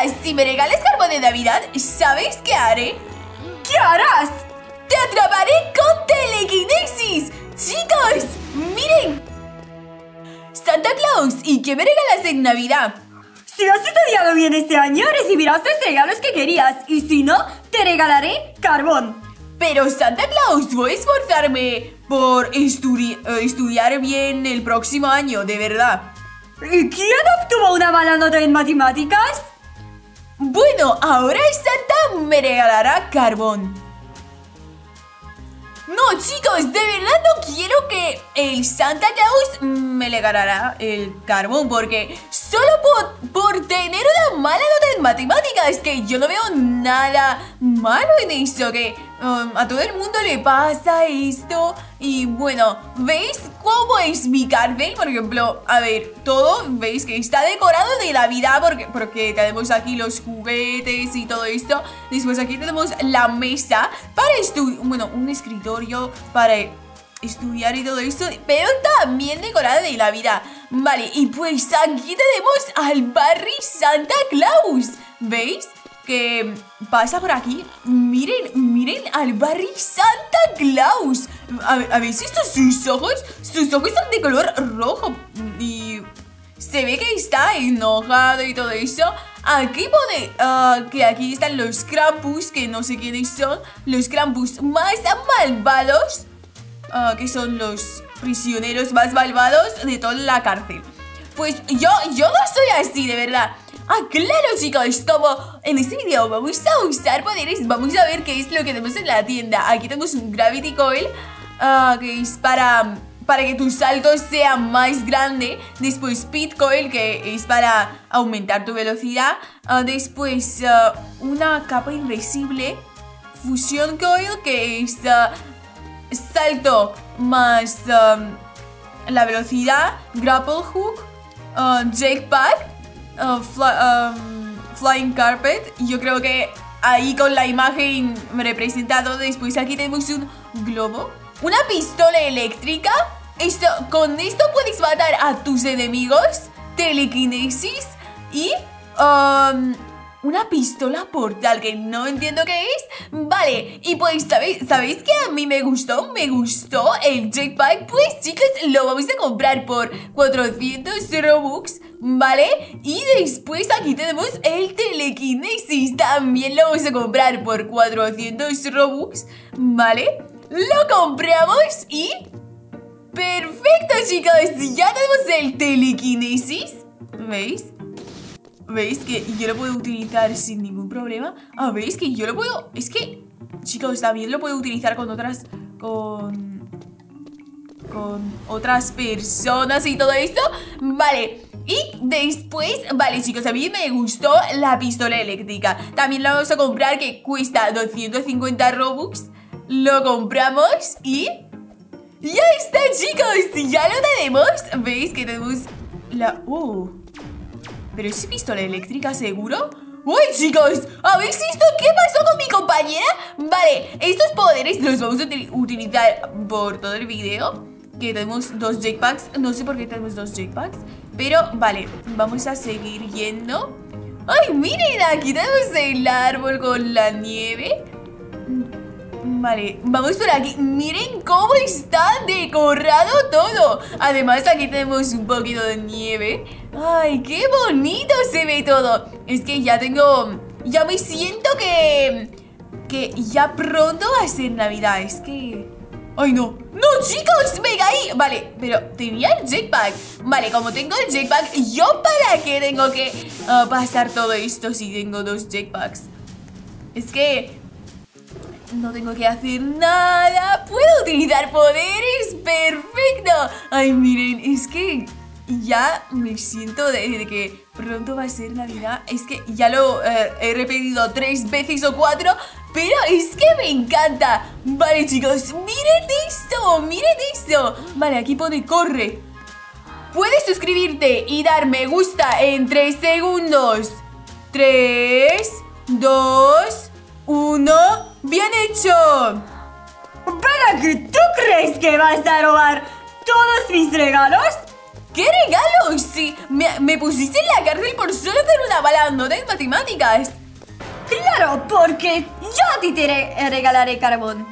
Chicas, si me regalas carbón de Navidad, ¿sabéis qué haré? ¿Qué harás? ¡Te atraparé con telequinesis! ¡Chicos! ¡Miren! Santa Claus, ¿y qué me regalas en Navidad? Si has estudiado bien este año, recibirás los regalos que querías. Y si no, te regalaré carbón. Pero Santa Claus, voy a esforzarme por estudi eh, estudiar bien el próximo año, de verdad. ¿Y quién obtuvo una mala nota en matemáticas? Bueno, ahora Santa me regalará carbón. No, chicos, de verdad no quiero que el Santa Claus me regalará el carbón Porque solo por, por tener una mala nota en matemáticas Que yo no veo nada malo en eso Que Um, a todo el mundo le pasa esto y bueno, ¿veis cómo es mi cárcel? Por ejemplo, a ver, todo, ¿veis que está decorado de la vida? Porque, porque tenemos aquí los juguetes y todo esto Después aquí tenemos la mesa para estudiar, bueno, un escritorio para estudiar y todo esto Pero también decorada de la vida Vale, y pues aquí tenemos al Barry Santa Claus ¿Veis? Que pasa por aquí. Miren, miren al Barry Santa Claus. ¿Habéis visto sus ojos? Sus ojos son de color rojo y se ve que está enojado y todo eso. Aquí pone ah, que aquí están los Krampus, que no sé quiénes son. Los Krampus más malvados, uh, que son los prisioneros más malvados de toda la cárcel. Pues yo, yo no soy así, de verdad. Ah, claro chicos, como en este video vamos a usar poderes. Vamos a ver qué es lo que tenemos en la tienda. Aquí tenemos un Gravity Coil uh, Que es para, para que tu salto sea más grande. Después Speed Coil que es para aumentar tu velocidad. Uh, Después uh, una capa invisible Fusion Coil que es salto más la velocidad Grapple Hook Uh, um, flying Carpet. Yo creo que ahí con la imagen representado después aquí tenemos un globo. Una pistola eléctrica. Esto, con esto puedes matar a tus enemigos. Telekinesis. Y... Um, una pistola portal que no entiendo qué es Vale, y pues ¿sabéis, ¿sabéis que a mí me gustó? Me gustó el jetpack Pues chicos, lo vamos a comprar por 400 Robux ¿Vale? Y después aquí tenemos el telekinesis También lo vamos a comprar por 400 Robux ¿Vale? Lo compramos y... ¡Perfecto chicos! Ya tenemos el telekinesis ¿Veis? ¿Veis que yo lo puedo utilizar sin ningún problema? Ah, ¿veis que yo lo puedo...? Es que, chicos, también lo puedo utilizar con otras... Con... Con otras personas y todo esto Vale, y después, vale chicos, a mí me gustó la pistola eléctrica También la vamos a comprar que cuesta 250 Robux Lo compramos y... ¡Ya está chicos! ¡Ya lo tenemos! ¿Veis que tenemos la... ¡Oh! ¿Pero es pistola eléctrica seguro? ¡Uy, chicos! ¿Habéis visto qué pasó con mi compañera? Vale, estos poderes los vamos a utilizar por todo el video Que tenemos dos jetpacks No sé por qué tenemos dos jetpacks Pero, vale, vamos a seguir yendo ¡Ay, miren! Aquí tenemos el árbol con la nieve Vale, vamos por aquí Miren cómo está decorado todo Además aquí tenemos un poquito de nieve ¡Ay, qué bonito se ve todo! Es que ya tengo... Ya me siento que... Que ya pronto va a ser Navidad Es que... ¡Ay, no! ¡No, chicos! ¡Me caí! Vale, pero tenía el jetpack Vale, como tengo el jetpack ¿Yo para qué tengo que uh, pasar todo esto si tengo dos jetpacks? Es que no tengo que hacer nada. Puedo utilizar poderes. Perfecto. Ay, miren, es que ya me siento de, que pronto va a ser Navidad. Es que ya lo eh, he repetido tres veces o cuatro. Pero es que me encanta. Vale, chicos, miren esto. Miren esto. Vale, aquí pone corre. Puedes suscribirte y dar me gusta en tres segundos. Tres, dos, uno... ¡Bien hecho! ¿Para que tú crees que vas a robar todos mis regalos? ¿Qué regalo? Sí, me, me pusiste en la cárcel por solo hacer una mala nota en matemáticas. Claro, porque yo a ti te re- regalaré carbón.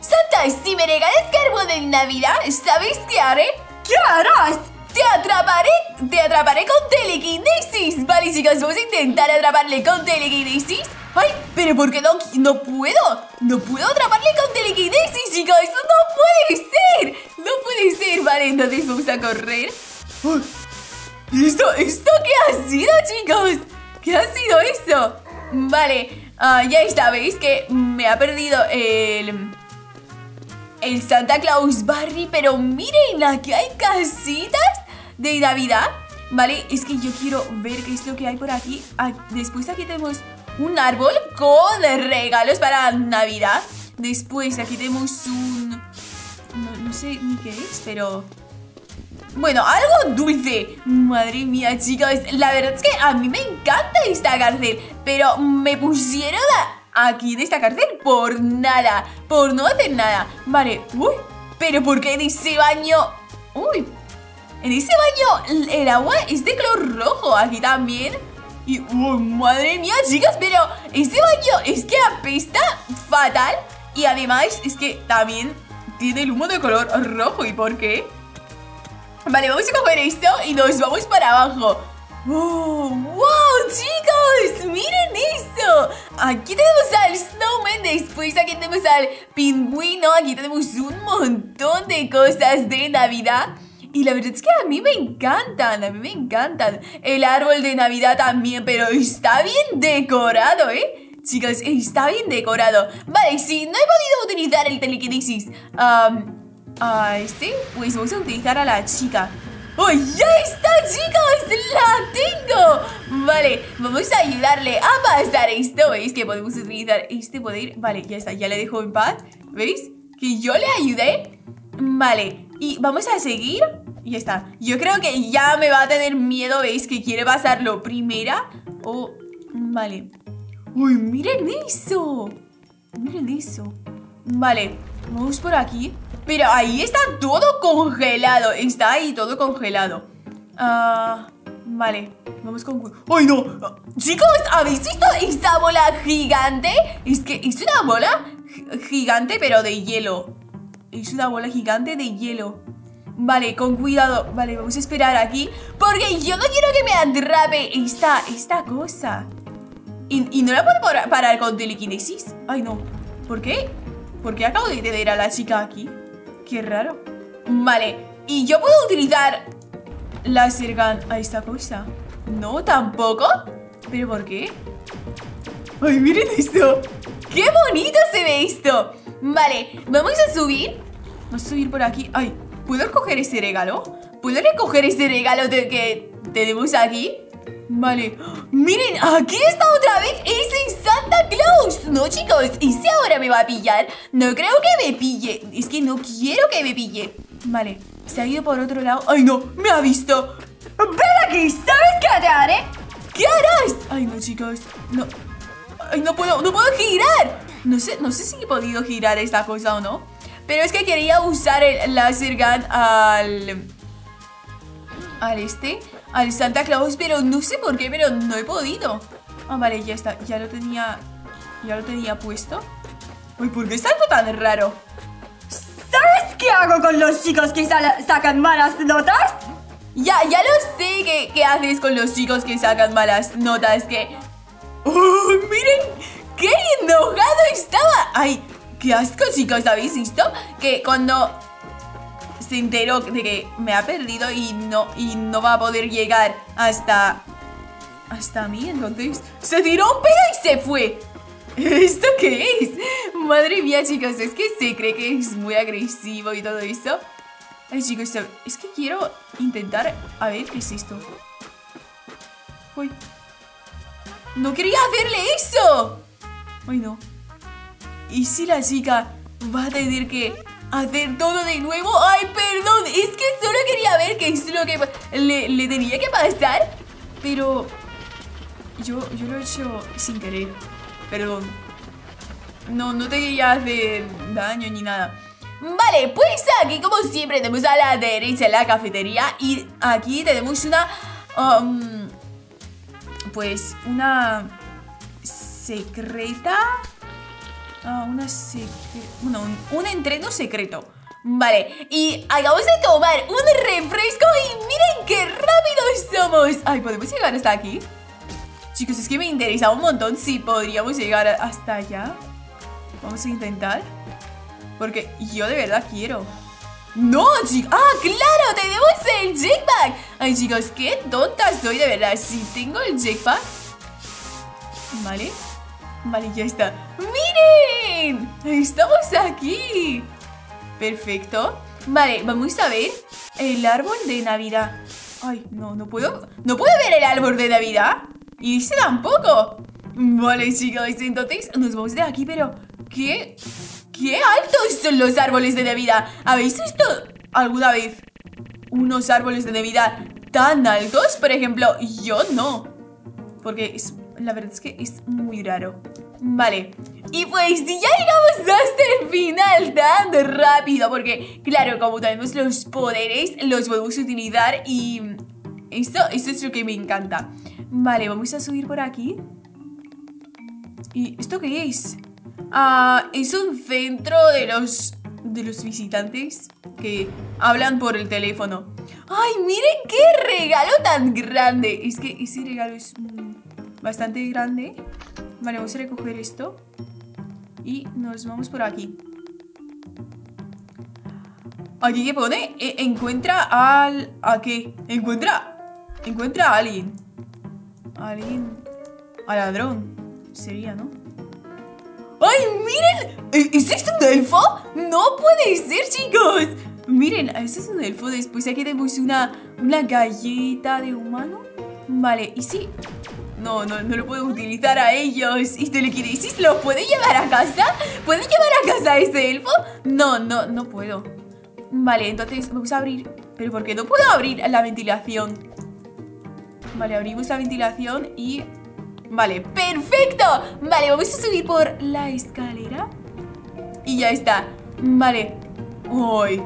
Santa, si me regalas carbón en Navidad, ¿sabes qué haré? ¿Qué harás? Te atraparé, te atraparé con telequinesis. Vale, chicos, vamos a intentar atraparle con telequinesis. Ay, pero ¿por qué no, no puedo? No puedo atraparle con telequinesis, chicos. No puede ser. No puede ser. Vale, entonces vamos a correr. Uy, ¿y ¿Esto, ¿Esto qué ha sido, chicos? ¿Qué ha sido eso? Vale, ah, ya está, veis que me ha perdido el... El Santa Claus Barry, pero miren, aquí hay casitas de Navidad. Vale, es que yo quiero ver qué es lo que hay por aquí. Ah, Después aquí tenemos un árbol con regalos para Navidad. Después aquí tenemos un... No, no sé ni qué es, pero... Bueno, algo dulce. Madre mía, chicos. La verdad es que a mí me encanta esta cárcel. Pero me pusieron aquí en esta cárcel por nada. Por no hacer nada. Vale. Uy. Pero ¿por qué en ese baño? Uy. En ese baño el agua es de color rojo. Aquí también. Y, uy, madre mía, chicos. Pero ese baño es que apesta fatal. Y además es que también tiene el humo de color rojo. ¿Y por qué? Vale, vamos a coger esto y nos vamos para abajo. ¡Oh! ¡Wow, chicos! ¡Miren esto! Aquí tenemos al Snowman, después aquí tenemos al pingüino, aquí tenemos un montón de cosas de Navidad. Y la verdad es que a mí me encantan, a mí me encantan. El árbol de Navidad también, pero está bien decorado, ¿eh? Chicos, está bien decorado. Vale, si no he podido utilizar el telequinesis am, a este, pues vamos a utilizar a la chica. ¡Oh, ya está, chicos! ¡La tengo! Vale, vamos a ayudarle a pasar esto. ¿Veis que podemos utilizar este poder? Vale, ya está, ya le dejo en paz. ¿Veis? Que yo le ayudé. Vale, y vamos a seguir. Ya está. Yo creo que ya me va a tener miedo, ¿veis? Que quiere pasarlo primera. Oh, vale. ¡Uy, miren eso! Miren eso. Vale, vamos por aquí. Pero ahí está todo congelado. Está ahí todo congelado. Ah, vale, vamos con... ¡Ay, no! Chicos, ¿habéis visto esta bola gigante? Es que es una bola gi- gigante, pero de hielo. Es una bola gigante de hielo. Vale, con cuidado. Vale, vamos a esperar aquí. Porque yo no quiero que me atrape esta, esta cosa. ¿Y, no la puedo par- parar con telequinesis? Ay, no. ¿Por qué? ¿Por qué acabo de tener a la chica aquí? Qué raro. Vale. ¿Y yo puedo utilizar laser gun a esta cosa? No, tampoco. ¿Pero por qué? ¡Ay, miren esto! ¡Qué bonito se ve esto! Vale, vamos a subir. Vamos a subir por aquí. ¡Ay! ¿Puedo recoger ese regalo? ¿Puedo recoger ese regalo de que tenemos aquí? Vale. Miren, aquí está otra vez ese Santa Claus. No, chicos, ese ahora me va a pillar. No creo que me pille. Es que no quiero que me pille. Vale, se ha ido por otro lado. ¡Ay, no! ¡Me ha visto! ¡Ven aquí! ¿Sabes qué te haré? ¿Qué harás? Ay, no, chicos. No. Ay, no puedo, no puedo girar. No sé, no sé si he podido girar esta cosa o no. Pero es que quería usar el laser gun al... Al este, al Santa Claus, pero no sé por qué, pero no he podido. Ah, vale, ya está, ya lo tenía, ya lo tenía puesto. Uy, ¿por qué está algo tan raro? ¿Sabes qué hago con los chicos que sacan malas notas? Ya, ya lo sé que, haces con los chicos que sacan malas notas, que... ¡Oh, miren! ¡Qué enojado estaba! ¡Ay! ¡Qué asco, chicos! ¿Habéis visto? Que cuando se enteró de que me ha perdido y no, y no va a poder llegar hasta... Hasta mí, entonces... ¡Se tiró un pedo y se fue! ¿Esto qué es? Madre mía, chicos, es que se cree que es muy agresivo y todo eso. Chicos, es que quiero intentar... A ver, ¿qué es esto? Uy. ¡No quería hacerle eso! Ay, no. ¿Y si la chica va a tener que hacer todo de nuevo? ¡Ay, perdón! Es que solo quería ver qué es lo que le, le tenía que pasar. Pero... Yo, yo lo he hecho sin querer. Perdón. No, no te quería hacer daño ni nada. Vale, pues aquí como siempre tenemos a la derecha la cafetería Y aquí tenemos una... Um, pues una... Secreta... Ah, una secreta... Bueno, un, entreno secreto Vale, y acabamos de tomar un refresco y miren qué rápidos somos Ay, ¿podemos llegar hasta aquí? Chicos, es que me interesa un montón si podríamos llegar hasta allá Vamos a intentar Porque yo de verdad quiero ¡No, chicos! ¡Ah, claro! ¡Tenemos el jetpack! Ay, chicos, qué tonta soy de verdad Si tengo el jetpack Vale Vale, ya está ¡Miren! ¡Estamos aquí! Perfecto Vale, vamos a ver El árbol de Navidad Ay, no, no puedo ¿No puedo ver el árbol de Navidad? Y ese tampoco Vale, chicos, entonces nos vamos de aquí Pero, ¿qué? ¿Qué altos son los árboles de Navidad? ¿Habéis visto alguna vez unos árboles de Navidad tan altos? Por ejemplo, yo no Porque la verdad es que es muy raro. Vale, y pues ya llegamos hasta el final tan rápido Porque claro, como tenemos los poderes, los podemos utilizar y esto, esto es lo que me encanta. Vale, vamos a subir por aquí. ¿Y esto qué es? Ah, es un centro de los, de los visitantes que hablan por el teléfono. ¡Ay, miren qué regalo tan grande! Es que ese regalo es mm, bastante grande Vale, vamos a recoger esto. Y nos vamos por aquí. Aquí que pone, e, encuentra al... ¿A qué? Encuentra... Encuentra a alguien. A alguien... A ladrón. Sería, ¿no? ¡Ay, miren! ¿E, ¿Es esto un elfo? ¡No puede ser, chicos! Miren, este es un elfo. Después aquí tenemos una, una galleta de humano. Vale, y sí, no, no, no lo puedo utilizar a ellos. ¿Y telequinesis lo puede llevar a casa? ¿Puede llevar a casa a ese elfo? No, no, no puedo. Vale, entonces vamos a abrir. ¿Pero por qué no puedo abrir la ventilación? Vale, abrimos la ventilación y... Vale, ¡perfecto! Vale, vamos a subir por la escalera Y ya está Vale Uy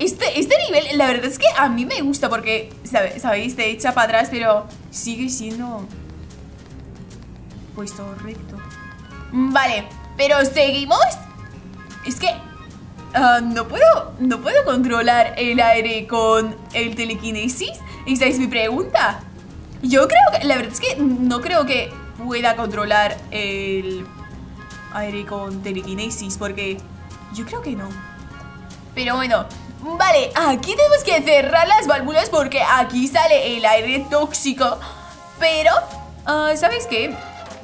este, este nivel, la verdad es que a mí me gusta porque, ¿sabéis? Te echa para atrás, pero sigue siendo puesto recto. Vale, pero seguimos. Es que ah, no puedo No puedo controlar el aire con el telequinesis. Esa es mi pregunta. Yo creo que, la verdad es que no creo que pueda controlar el aire con telequinesis Porque yo creo que no. Pero bueno, Vale, aquí tenemos que cerrar las válvulas porque aquí sale el aire tóxico. Pero, uh, ¿sabéis qué?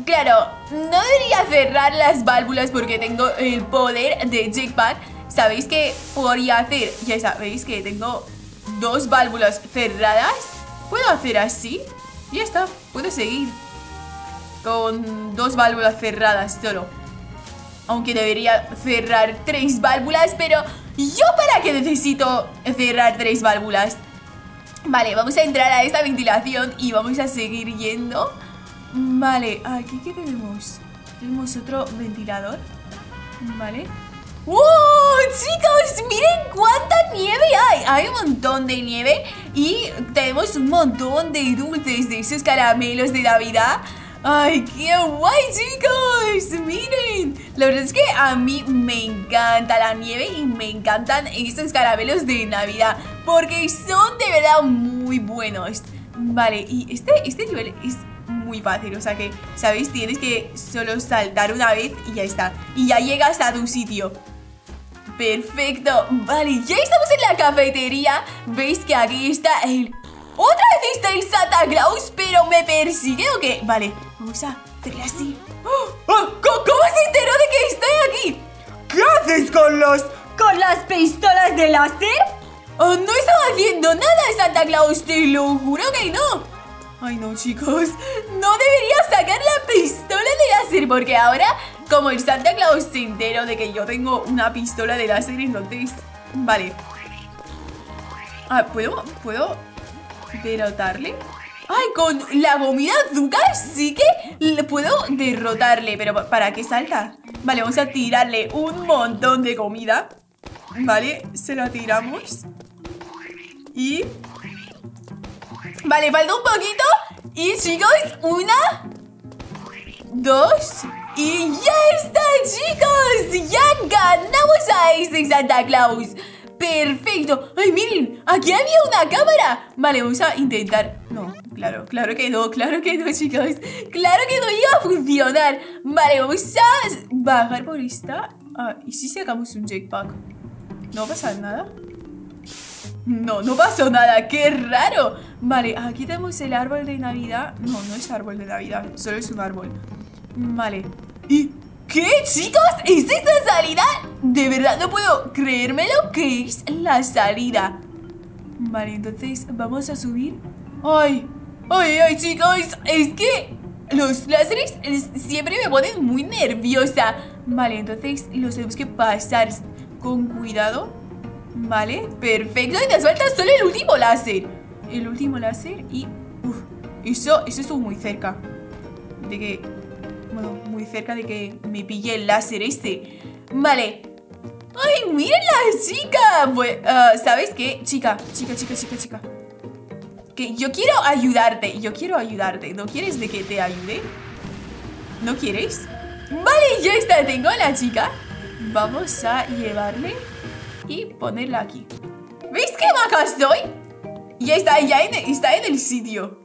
Claro, no debería cerrar las válvulas porque tengo el poder de jetpack ¿Sabéis qué podría hacer? Ya sabéis que tengo dos válvulas cerradas ¿Puedo hacer así? Ya está, puedo seguir Con dos válvulas cerradas solo Aunque debería cerrar tres válvulas Pero ¿yo para qué necesito cerrar tres válvulas? Vale, vamos a entrar a esta ventilación y vamos a seguir yendo Vale, aquí ¿qué tenemos? Tenemos otro ventilador Vale ¡Wow! Chicos, miren cuánta nieve hay Hay un montón de nieve Y tenemos un montón de dulces De esos caramelos de Navidad ¡Ay, qué guay, chicos! ¡Miren! La verdad es que a mí me encanta la nieve y me encantan estos caramelos de Navidad Porque son de verdad muy buenos Vale, y este, este nivel es muy fácil, o sea que, ¿sabéis? Tienes que solo saltar una vez y ya está Y ya llegas a tu sitio Perfecto, vale, ya estamos en la cafetería ¿Veis que aquí está el... ¡Otra vez está el Santa Claus! ¿Pero me persigue o qué? Vale, vamos a hacerle así ¡Oh! ¡Oh! ¿Cómo se enteró de que estoy aquí? ¿Qué haces con los... con las pistolas de láser? Oh, no estaba haciendo nada, Santa Claus, te lo juro que no Ay no chicos, no debería sacar la pistola de láser Porque ahora, como el Santa Claus se enteró de que yo tengo una pistola de láser Entonces, vale Ah, ¿puedo, puedo derrotarle? Ay, con la comida azúcar sí que puedo derrotarle Pero ¿para qué salga? Vale, vamos a tirarle un montón de comida Vale, se la tiramos. Y... Vale, falta un poquito. Y chicos, una... Dos... Y ya está, chicos. Ya ganamos a ese Santa Claus. Perfecto. Ay, miren, aquí había una cámara. Vale, vamos a intentar. No, claro, claro que no, claro que no, chicos. Claro que no iba a funcionar. Vale, vamos a bajar por esta. Ah, ¿y si sacamos un jetpack? ¿No pasa nada? No, no pasó nada, qué raro Vale, aquí tenemos el árbol de Navidad No, no es árbol de Navidad, solo es un árbol Vale ¿Y qué, chicos? ¿Es esta salida? De verdad no puedo creerme lo que es la salida Vale, entonces vamos a subir ¡Ay! ¡Ay, ay, chicos! Es que los láseres siempre me ponen muy nerviosa Vale, entonces los tenemos que pasar con cuidado Vale, perfecto Y te falta solo el último láser El último láser y... Uf, eso, eso estuvo muy cerca De que bueno, muy cerca de que me pille el láser este Vale ¡Ay, miren la chica! Pues, uh, ¿sabes qué? Chica, chica, chica, chica, chica Que yo quiero ayudarte Yo quiero ayudarte ¿No quieres de que te ayude? ¿No quieres? Vale, ya está, tengo a la chica Vamos a llevarle Y ponerla aquí ¿Veis qué maca estoy? Ya está, ya está en el sitio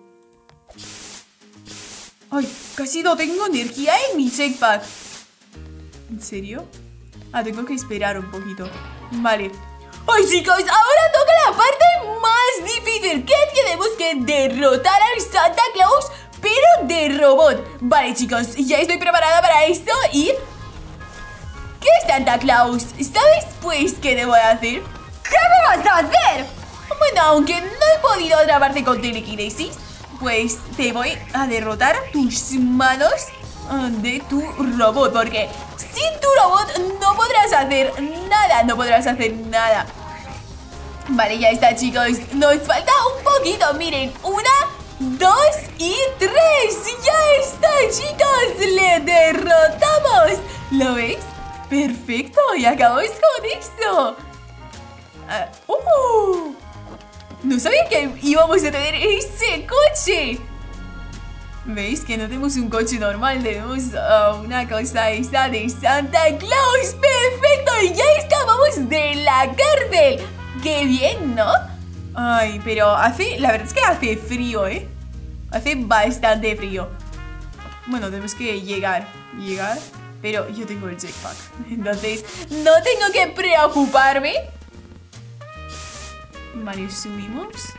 Ay, casi no tengo energía en mi jetpack. ¿En serio? Ah, tengo que esperar un poquito. Vale. ¡Ay, chicos! Ahora toca la parte más difícil. ¿Qué tenemos que derrotar al Santa Claus, pero de robot. Vale, chicos, ya estoy preparada para esto y... ¿Qué es Santa Claus? ¿Sabes, pues, qué debo hacer? ¿Qué me vas a hacer? Bueno, aunque no he podido atraparte con telequinesis pues te voy a derrotar tus manos ah, de tu robot Porque sin tu robot no podrás hacer nada, no podrás hacer nada Vale, ya está chicos, nos falta un poquito, miren Una, dos y tres ¡Ya está chicos! ¡Le derrotamos! ¿Lo veis? ¡Perfecto! Y acabamos con eso uh, no sabía que íbamos a tener ese coche. ¿Veis que no tenemos un coche normal? Tenemos una cosa esa de Santa Claus. ¡Perfecto! Y ya escapamos de la cárcel. ¡Qué bien, ¿no? Ay, pero hace... La verdad es que hace frío, ¿eh? Hace bastante frío. Bueno, tenemos que llegar. Llegar. Pero yo tengo el jetpack. Entonces, no tengo que preocuparme Vale, subimos.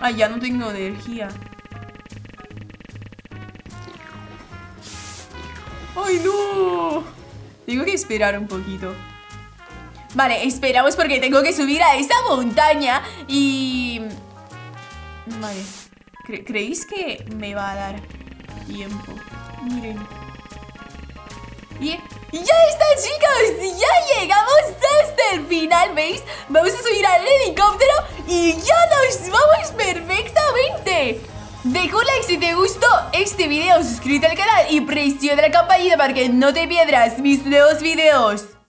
Ah, ya no tengo energía. ¡Ay, no! Tengo que esperar un poquito. Vale, esperamos porque tengo que subir a esa montaña y... Vale. ¿Creéis que me va a dar tiempo? Miren. Y ya está chicos, ya llegamos hasta el final, ¿veis? Vamos a subir al helicóptero y ya nos vamos perfectamente Deja un like si te gustó este video, suscríbete al canal y presiona la campanita para que no te pierdas mis nuevos videos